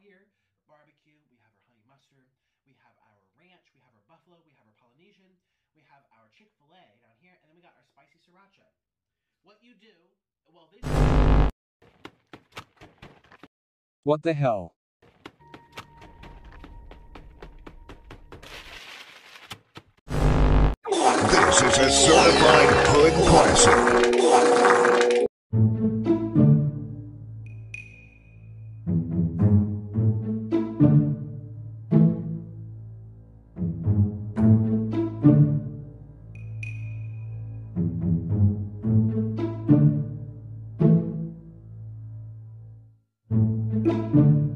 here barbecue, we have our honey mustard, we have our ranch, we have our buffalo, we have our Polynesian, we have our Chick fil A down here, and then we got our spicy sriracha. What you do, well, this. What the hell? This is a certified hood classic. thank you.